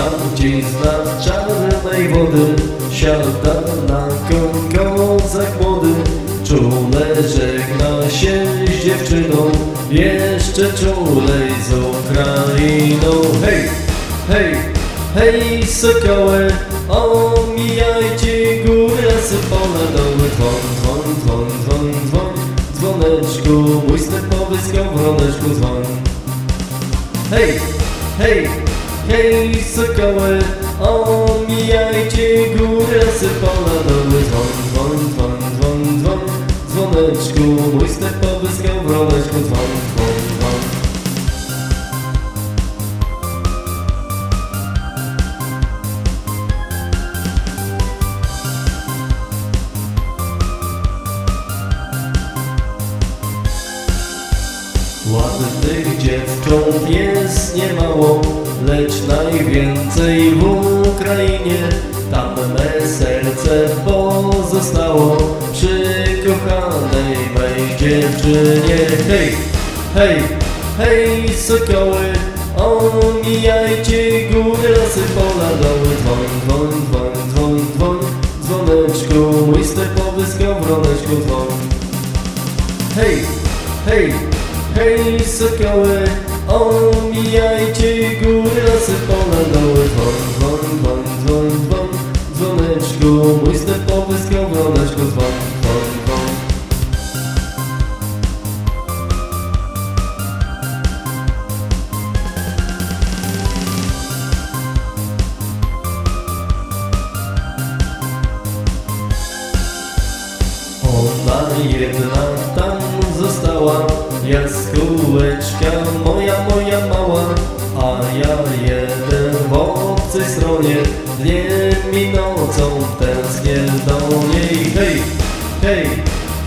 Trucizna czarnej wody Siada na kozak młody. Czule żegna się z dziewczyną Jeszcze czulej z Ukrainą. Hej, hej, hej sokoły Omijajcie góry, lasy, pola, doły. Dzwon, dzwon, dzwon, dzwon, dzwon Dzwoneczku, mój stepowy skowroneczku dzwon. Hej, hej, hej sokoły Omijajcie góry, lasy, pola, doły Dzwon, dzwon, dzwon, dzwon, dzwon Dzwoneczku, mój stepowy skowroneczku dzwon, dzwon, dzwon Ładnych dziewcząt jest niemało, lecz najwięcej w Ukrainie. Tam me serce pozostało przy kochanej mej dziewczynie. Hej, hej, hej, sokoły, omijajcie góry, lasy, pola, doły, dzwon, dzwon, dzwon, dzwon, dzwon, dzwoneczku, mój stepowy skowroneczku, dzwon. Hej, hej, hej sokoły Omijajcie góry, pola, doły. Dzwon, dzwon, dzwon, dzwon, dzwon Dzwoneczku, mój stepowy skowroneczku Dzwon, dzwon, dzwon. Ona jedna tam została Jaskółeczka moja, moja mała A ja jeden w obcej stronie. Dniem i nocą tęsknię do niej. Hej, hej,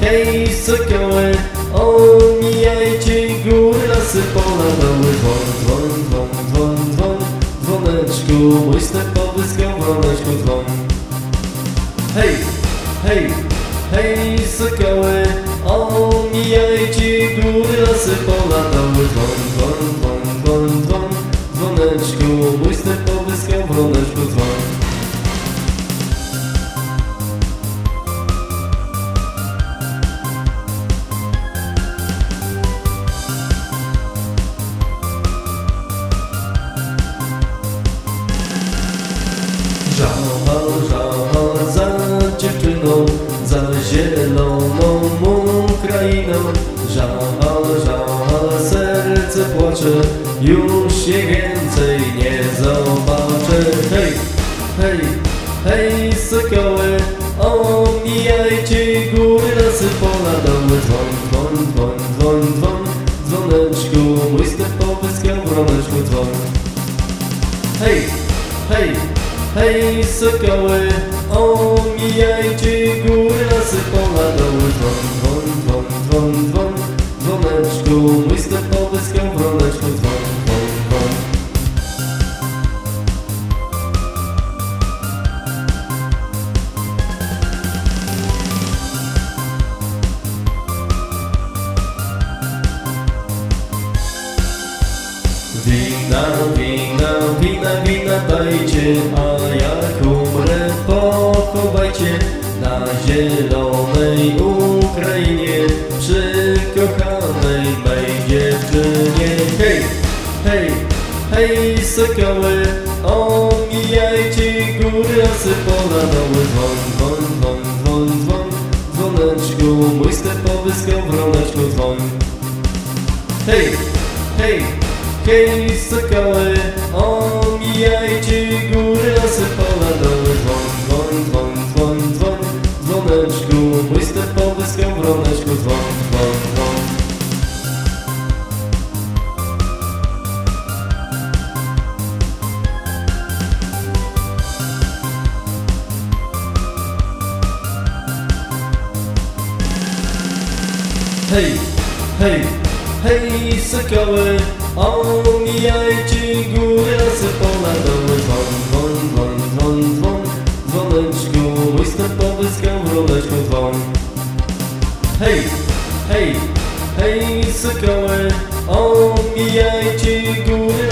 hej sokoły Omijajcie góry, lasy, pola, doły Dzwon, dzwon, dzwon, dzwon, dzwon Dzwoneczku, mój stepowy skowroneczku dzwon. Hej, hej, hej sokoły Omijajcie góry, lasy, pola, doły Dzwon, dzwon, dzwon, dzwon, dzwon. Dzwoneczku, mój stepowy skowroneczku dzwon. Żal, żal za dziewczyną, za zieloną Ukrainą. Żal, żal, serce płacze, już się więcej nie zobaczę. Hej, hej, hej, sokoły, omijajcie góry, lasy, pola, doły, dzwon, dzwon, dzwon, dzwon, dzwon, dzwoneczku, mój stepowy skowroneczku dzwon. Hej, hej, hej sokoły, omijajcie góry, lasy, pola, doły, dzwon, hej sokoły, omijajcie góry, lasy, pola, doły, dzwon, dzwon, dzwon, dzwon, dzwon, dzwoneczku, mój stepowy skowroneczku dzwon. Hej, hej, hej sokoły, omijajcie góry, lasy, pola, doły, dzwon, dzwon, dzwon, dzwon, dzwon, dzwoneczku, mój stepowy skowroneczku, dzwon, dzwon, dzwon. Hej, hej, sokoły, omijajcie góry, lasy, pola, doły, dzwon, dzwon, dzwon, dzwon, dzwon, dzwoneczku, mój stepowy skowroneczku dzwon. Hej, hej, hej sokoły, omijajcie góry,